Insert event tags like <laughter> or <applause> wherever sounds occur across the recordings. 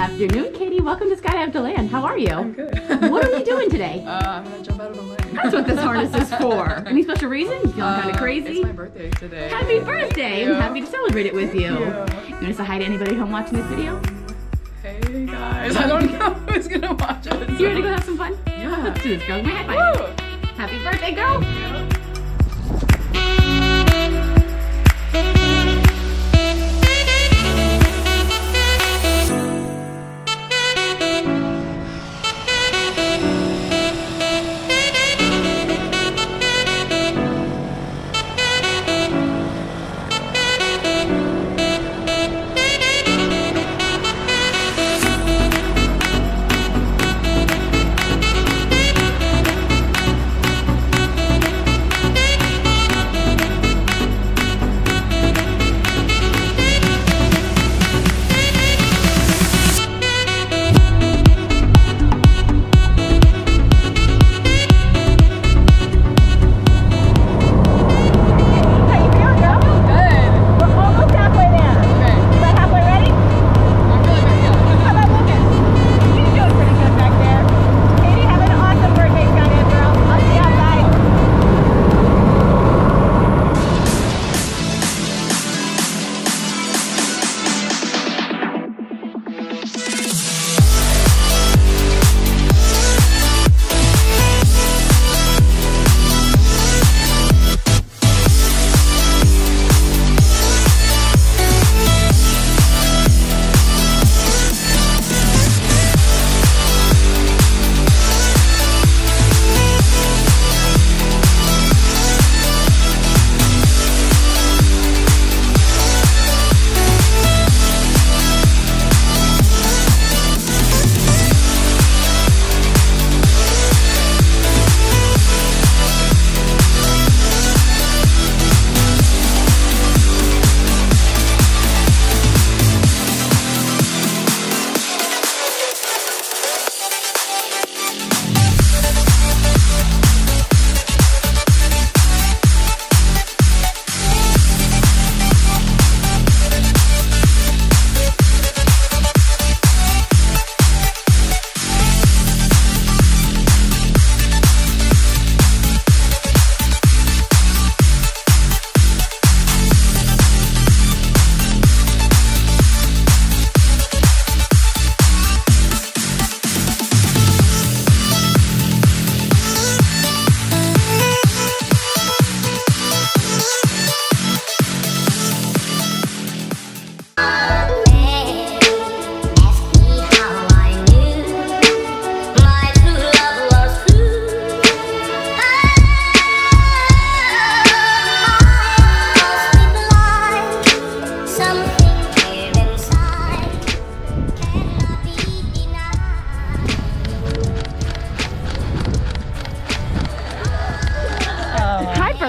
afternoon, Katie. Welcome to Skydive DeLand. How are you? I'm good. what are we doing today? <laughs> Uh, I'm gonna jump out of a plane. That's what this harness is for. <laughs> Any special reason? You feeling kind of Uh, crazy? It's my birthday today. Happy birthday! I'm happy to celebrate it with you. You want to say hi to anybody home watching this video? Hey guys, I don't know who's gonna watch it. You ready to go have some fun? Yeah. Let's do this, girl. Give me a high five. Woo! Happy birthday, girl!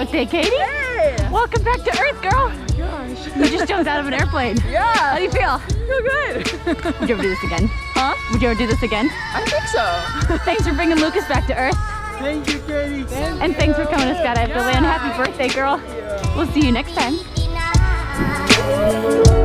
Birthday, Katie. Welcome back to Earth, girl. Gosh. You just jumped out of an airplane. <laughs> Yeah. How do you feel? Feel good. Would you ever do this again? huh? Would you ever do this again? I think so. <laughs> Thanks for bringing Lucas back to Earth. Thank you, Katie. Thank And thanks for coming to Skydive DeLand. Happy birthday, girl. We'll see you next time. Denied.